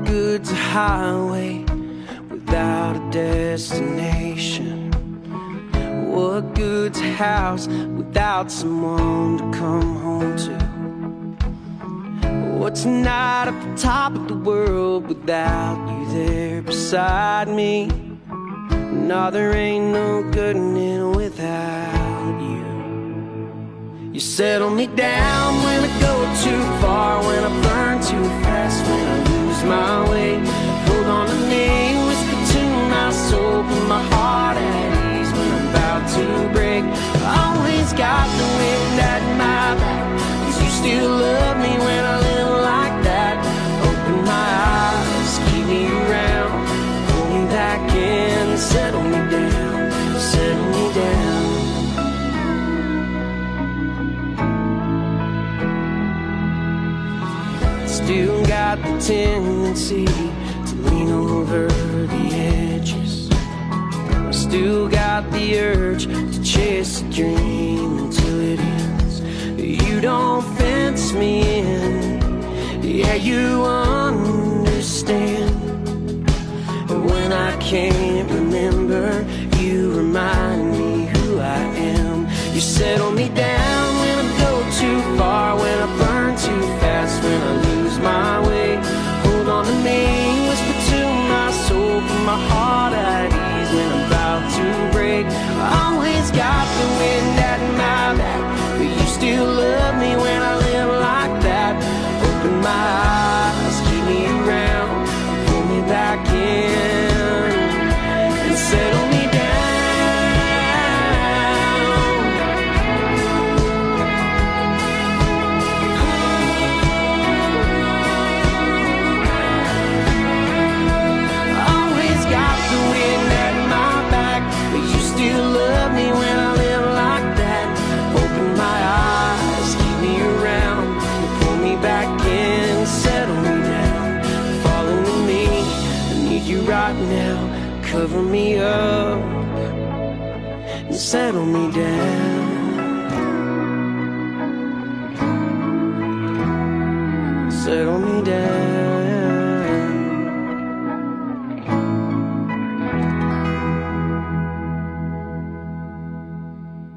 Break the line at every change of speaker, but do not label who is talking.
good's a highway without a destination? What good's a house without someone to come home to? What's a night at the top of the world without you there beside me? No, there ain't no good in it without you. You settle me down when I go too far, when I burn too fast, when I lose Still got the tendency to lean over the edges. I still got the urge to chase a dream until it ends. You don't fence me in, yeah, you understand. And when I can't remember, you remind me who I am. You settle me down always right now, cover me up and settle me down. Settle me down.